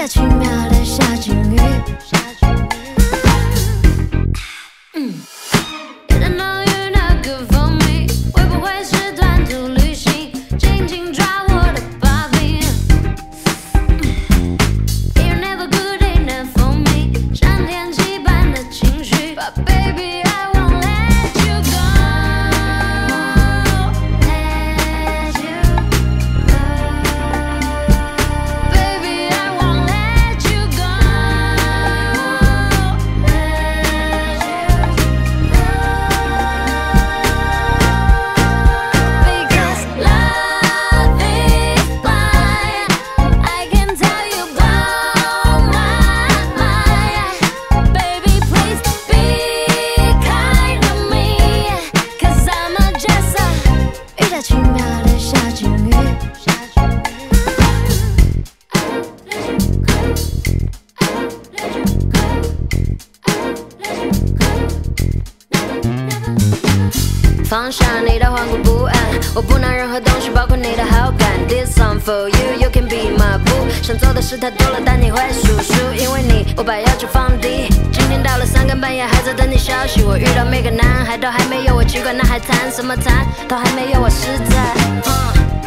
太奇妙的下金雨会不会是短途旅行紧紧抓我的把柄像天气般的情绪下起雨放下你的惶恐不安，我不拿任何东西，包括你的好感。This song for you, you can be my boo。想做的事太多了，但你会数数，因为你。我把要求放低，今天到了三更半夜还在等你消息。我遇到每个男孩都还没有我奇怪，男孩谈什么谈，都还没有我实在。